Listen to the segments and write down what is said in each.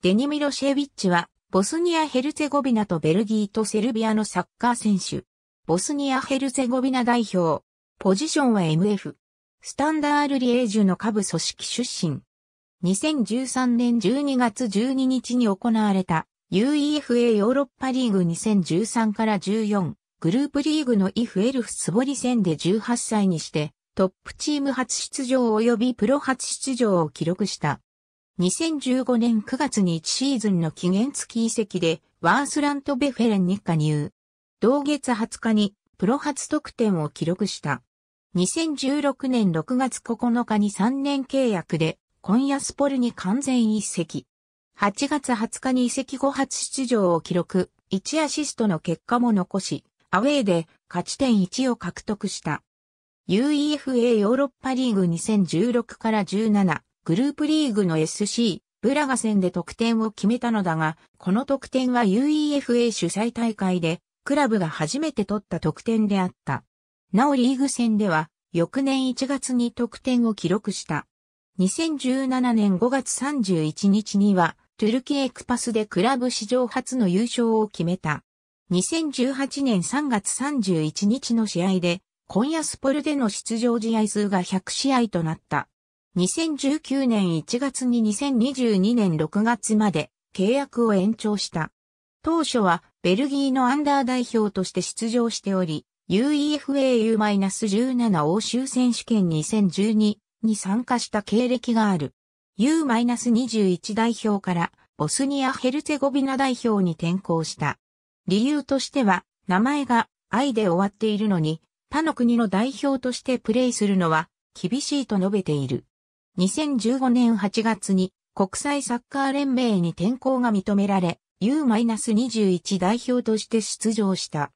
デニミロシェービッチは、ボスニア・ヘルツェゴビナとベルギーとセルビアのサッカー選手。ボスニア・ヘルツェゴビナ代表。ポジションは MF。スタンダールリエージュの下部組織出身。2013年12月12日に行われた UEFA ヨーロッパリーグ2013から14グループリーグのイフエルフスボリ戦で18歳にしてトップチーム初出場及びプロ初出場を記録した。2015年9月に1シーズンの期限付き移籍でワースラントベフェレンに加入。同月20日にプロ初得点を記録した。2016年6月9日に3年契約でコンヤスポルに完全移籍。8月20日に移籍後初出場を記録、1アシストの結果も残し、アウェーで勝ち点1を獲得した。UEFA ヨーロッパリーグ2016から17グループリーグの SC ブラガ戦で得点を決めたのだが、この得点は UEFA 主催大会でクラブが初めて取った得点であった。なおリーグ戦では翌年1月に得点を記録した。2017年5月31日にはトゥルキエクパスでクラブ史上初の優勝を決めた。2018年3月31日の試合でコンヤスポルでの出場試合数が100試合となった。2019年1月に2022年6月まで契約を延長した。当初はベルギーのアンダー代表として出場しており、UEFA U-17 欧州選手権2012に参加した経歴がある。U-21 代表からボスニア・ヘルツェゴビナ代表に転向した。理由としては、名前が愛で終わっているのに、他の国の代表としてプレイするのは厳しいと述べている。2015年8月に国際サッカー連盟に転向が認められ、U-21 代表として出場した。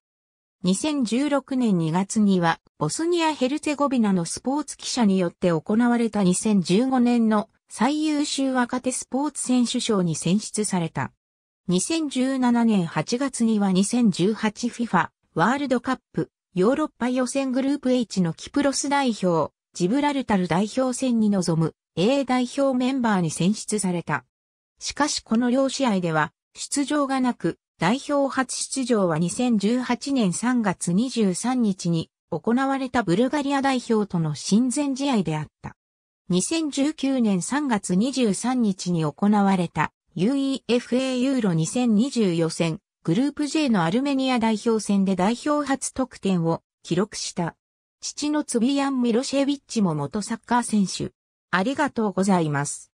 2016年2月には、ボスニア・ヘルツェゴビナのスポーツ記者によって行われた2015年の最優秀若手スポーツ選手賞に選出された。2017年8月には 2018FIFA ワールドカップヨーロッパ予選グループ H のキプロス代表、ジブラルタル代表戦に臨む A 代表メンバーに選出された。しかしこの両試合では出場がなく、代表初出場は2018年3月23日に行われたブルガリア代表との親善試合であった。2019年3月23日に行われた UEFA ユーロ2020予選グループ J のアルメニア代表戦で代表初得点を記録した。父のツビアン・ミロシェビッチも元サッカー選手。ありがとうございます。